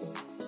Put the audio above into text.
Bye.